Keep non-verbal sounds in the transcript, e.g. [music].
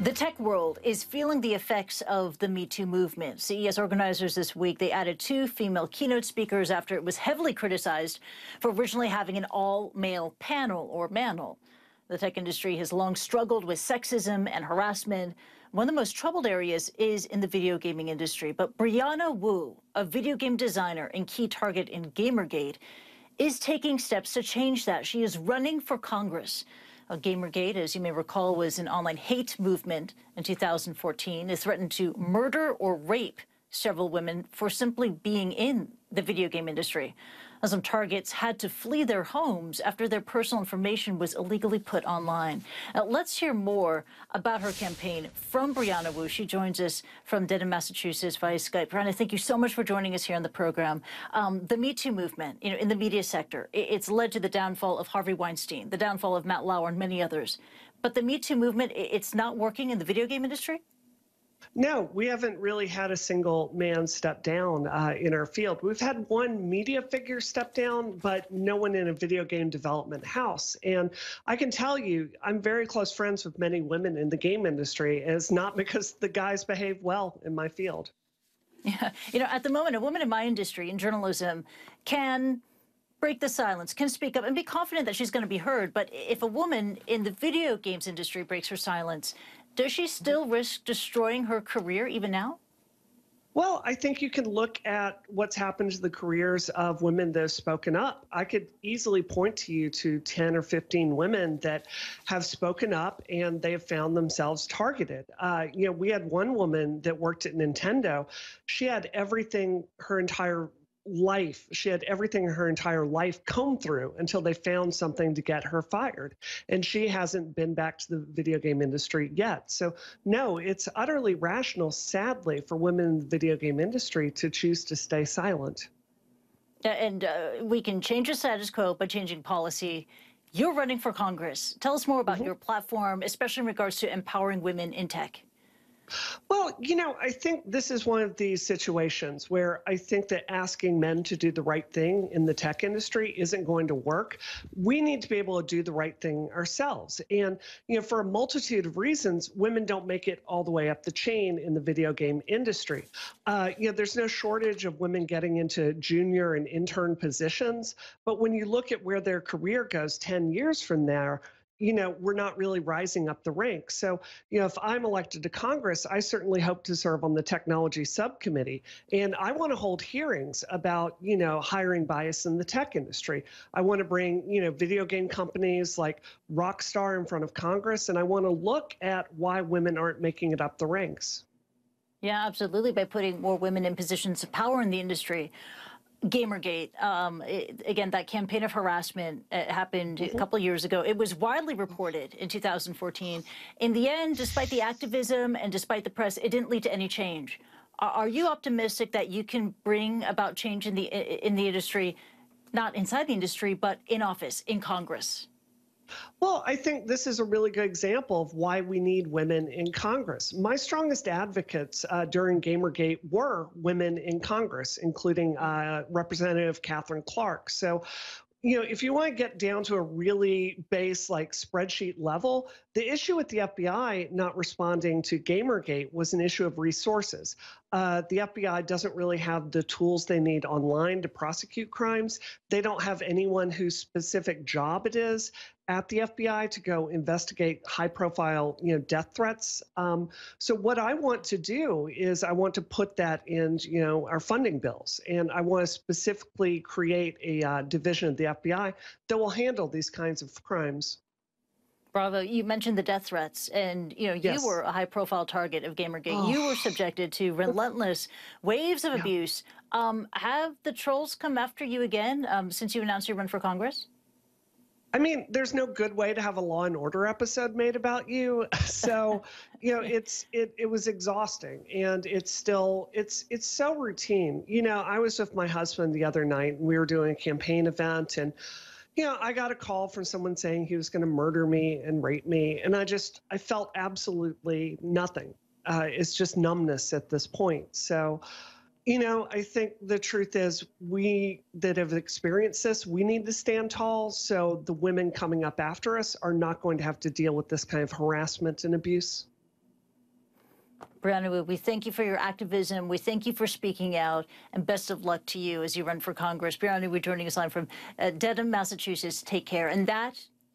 The tech world is feeling the effects of the Me Too movement. CES organizers this week, they added two female keynote speakers after it was heavily criticized for originally having an all-male panel or manel. The tech industry has long struggled with sexism and harassment. One of the most troubled areas is in the video gaming industry. But Brianna Wu, a video game designer and key target in Gamergate, is taking steps to change that. She is running for Congress. Uh, Gamergate, as you may recall, was an online hate movement in 2014. It threatened to murder or rape several women for simply being in the video game industry. Some targets had to flee their homes after their personal information was illegally put online. Now, let's hear more about her campaign from Brianna Wu. She joins us from Dedham, Massachusetts via Skype. Brianna, thank you so much for joining us here on the program. Um, the Me Too movement, you know, in the media sector, it's led to the downfall of Harvey Weinstein, the downfall of Matt Lauer, and many others. But the Me Too movement, it's not working in the video game industry? No, we haven't really had a single man step down uh, in our field. We've had one media figure step down, but no one in a video game development house. And I can tell you, I'm very close friends with many women in the game industry. It's not because the guys behave well in my field. Yeah, you know, at the moment, a woman in my industry, in journalism, can break the silence, can speak up, and be confident that she's going to be heard. But if a woman in the video games industry breaks her silence, does she still risk destroying her career even now? Well, I think you can look at what's happened to the careers of women that have spoken up. I could easily point to you to 10 or 15 women that have spoken up and they have found themselves targeted. Uh, you know, we had one woman that worked at Nintendo. She had everything, her entire life. She had everything her entire life come through until they found something to get her fired. And she hasn't been back to the video game industry yet. So, no, it's utterly rational, sadly, for women in the video game industry to choose to stay silent. And uh, we can change the status quo by changing policy. You're running for Congress. Tell us more about mm -hmm. your platform, especially in regards to empowering women in tech. Well, you know, I think this is one of these situations where I think that asking men to do the right thing in the tech industry isn't going to work. We need to be able to do the right thing ourselves. And, you know, for a multitude of reasons, women don't make it all the way up the chain in the video game industry. Uh, you know, there's no shortage of women getting into junior and intern positions. But when you look at where their career goes 10 years from there, you know, we're not really rising up the ranks. So, you know, if I'm elected to Congress, I certainly hope to serve on the technology subcommittee. And I want to hold hearings about, you know, hiring bias in the tech industry. I want to bring, you know, video game companies like Rockstar in front of Congress. And I want to look at why women aren't making it up the ranks. Yeah, absolutely. By putting more women in positions of power in the industry. Gamergate, um, it, again, that campaign of harassment uh, happened mm -hmm. a mm-hmm. couple of years ago. It was widely reported in 2014. In the end, despite the activism and despite the press, it didn't lead to any change. Are, are you optimistic that you can bring about change in the in the industry, not inside the industry, but in office, in Congress? Well, I think this is a really good example of why we need women in Congress. My strongest advocates uh, during Gamergate were women in Congress, including uh, Representative Katherine Clark. So you know, if you want to get down to a really base like spreadsheet level, the issue with the FBI not responding to Gamergate was an issue of resources. Uh, the FBI doesn't really have the tools they need online to prosecute crimes. They don't have anyone whose specific job it is at the FBI to go investigate high-profile, you know, death threats. Um, so what I want to do is I want to put that in, you know, our funding bills, and I want to specifically create a uh, division of the FBI that will handle these kinds of crimes. Bravo, you mentioned the death threats, and you know yes. you were a high-profile target of Gamergate. Oh. You were subjected to [sighs] relentless waves of yeah. abuse. Um, have the trolls come after you again um, since you announced your run for Congress? I mean, there's no good way to have a Law and Order episode made about you. [laughs] So, [laughs] you know, it's it it was exhausting, and it's still it's it's so routine. You know, I was with my husband the other night, and we were doing a campaign event, and you know, I got a call from someone saying he was going to murder me and rape me. And I just, I felt absolutely nothing. Uh, it's just numbness at this point. So, you know, I think the truth is we that have experienced this, we need to stand tall. So the women coming up after us are not going to have to deal with this kind of harassment and abuse. Brianna, we thank you for your activism. We thank you for speaking out, and best of luck to you as you run for Congress. Brianna, we're joining us live from uh, Dedham, Massachusetts. Take care. And that